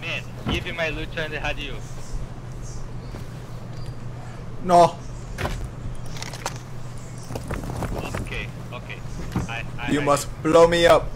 Man, give me my loot and the radio. No. Okay, okay. I, I, you I, must blow me up.